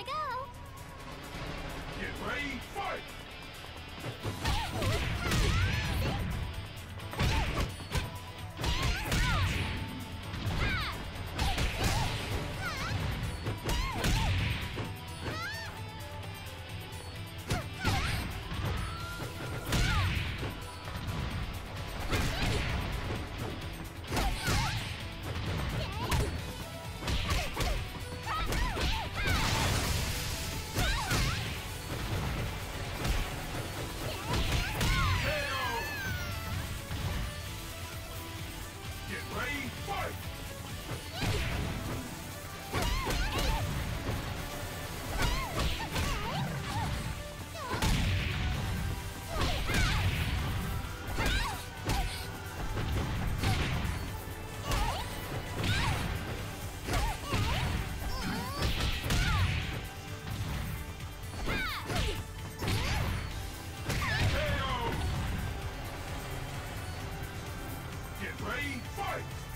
I go! Get ready, fight! Get ready, fight!